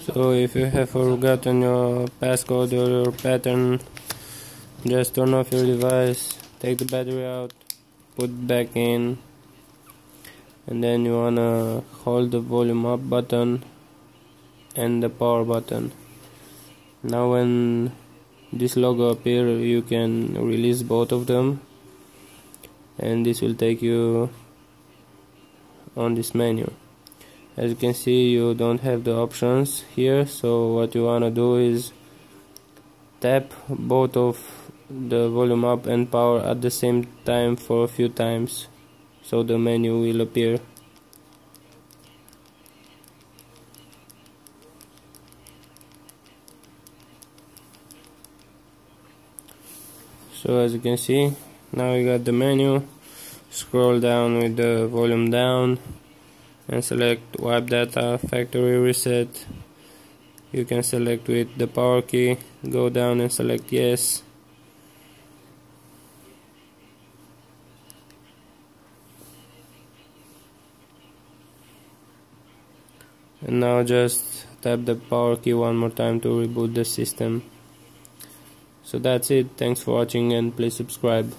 So if you have forgotten your passcode or your pattern, just turn off your device, take the battery out, put back in, and then you wanna hold the volume up button and the power button. Now when this logo appear, you can release both of them, and this will take you on this menu as you can see you don't have the options here so what you want to do is tap both of the volume up and power at the same time for a few times so the menu will appear. So as you can see now you got the menu. Scroll down with the volume down and select wipe data factory reset. You can select with the power key. Go down and select yes. And now just tap the power key one more time to reboot the system. So that's it. Thanks for watching and please subscribe